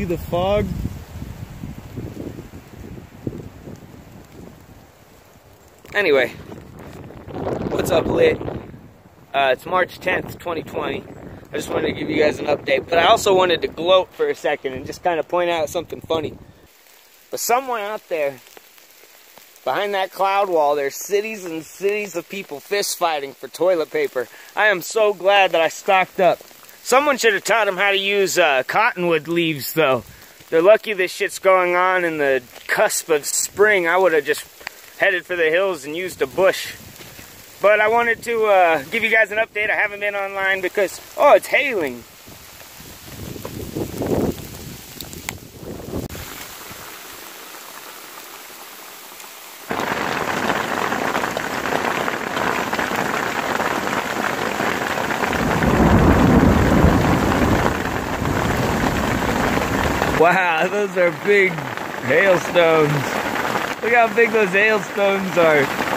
see the fog? Anyway, what's up, Lit? Uh, it's March 10th, 2020. I just wanted to give you guys an update, but I also wanted to gloat for a second and just kind of point out something funny. But somewhere out there, behind that cloud wall, there's cities and cities of people fist fighting for toilet paper. I am so glad that I stocked up. Someone should have taught them how to use uh, cottonwood leaves, though. They're lucky this shit's going on in the cusp of spring. I would have just headed for the hills and used a bush. But I wanted to uh, give you guys an update. I haven't been online because, oh, it's hailing. Wow, those are big hailstones. Look how big those hailstones are.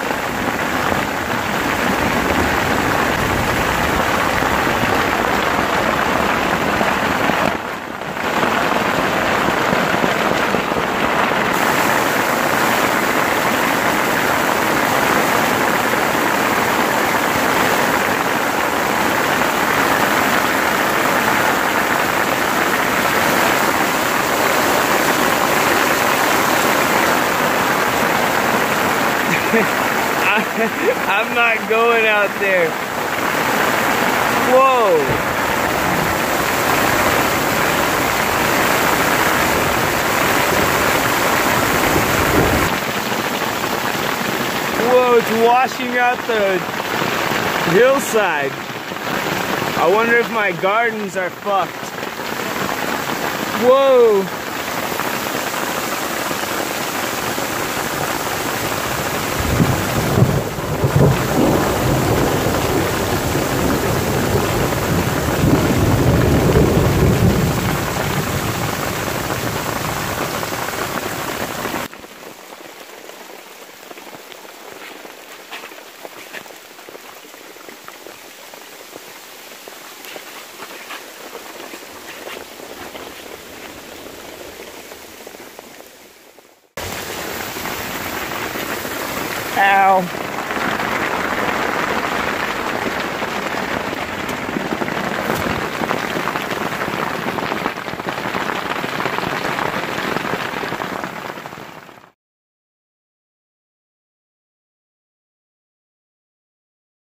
I, am not going out there. Whoa. Whoa, it's washing out the hillside. I wonder if my gardens are fucked. Whoa. Ow.